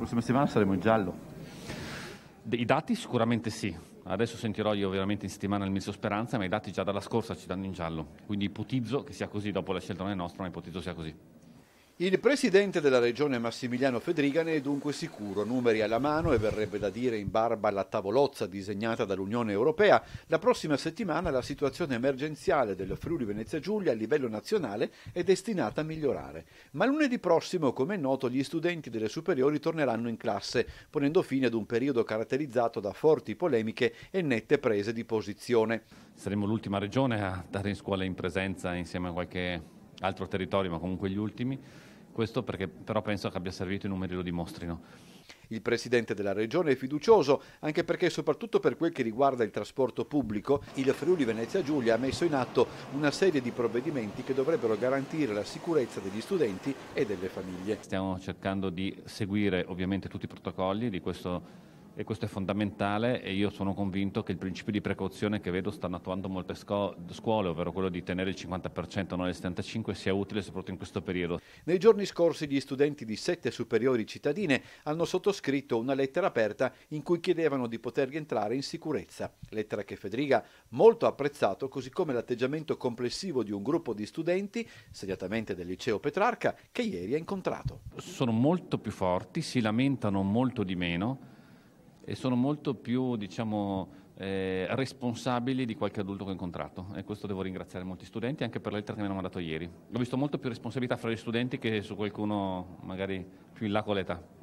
prossima settimana saremo in giallo? I dati sicuramente sì. Adesso sentirò io ovviamente in settimana il ministro Speranza, ma i dati già dalla scorsa ci danno in giallo. Quindi ipotizzo che sia così, dopo la scelta non è nostra, ma ipotizzo sia così. Il presidente della regione Massimiliano Fedriga ne è dunque sicuro, numeri alla mano e verrebbe da dire in barba alla tavolozza disegnata dall'Unione Europea, la prossima settimana la situazione emergenziale del Friuli Venezia Giulia a livello nazionale è destinata a migliorare. Ma lunedì prossimo, come è noto, gli studenti delle superiori torneranno in classe, ponendo fine ad un periodo caratterizzato da forti polemiche e nette prese di posizione. Saremo l'ultima regione a dare in scuola in presenza insieme a qualche altro territorio, ma comunque gli ultimi questo perché però penso che abbia servito i numeri lo dimostrino. Il presidente della regione è fiducioso, anche perché soprattutto per quel che riguarda il trasporto pubblico, il Friuli Venezia Giulia ha messo in atto una serie di provvedimenti che dovrebbero garantire la sicurezza degli studenti e delle famiglie. Stiamo cercando di seguire ovviamente tutti i protocolli di questo e questo è fondamentale e io sono convinto che il principio di precauzione che vedo stanno attuando molte scuole, ovvero quello di tenere il 50% non il 75%, sia utile soprattutto in questo periodo. Nei giorni scorsi gli studenti di sette superiori cittadine hanno sottoscritto una lettera aperta in cui chiedevano di poter rientrare in sicurezza, lettera che Federica molto apprezzato, così come l'atteggiamento complessivo di un gruppo di studenti, segnatamente del liceo Petrarca, che ieri ha incontrato. Sono molto più forti, si lamentano molto di meno e sono molto più diciamo, eh, responsabili di qualche adulto che ho incontrato e questo devo ringraziare molti studenti anche per la lettera che mi hanno mandato ieri. Ho visto molto più responsabilità fra gli studenti che su qualcuno magari più in là con l'età.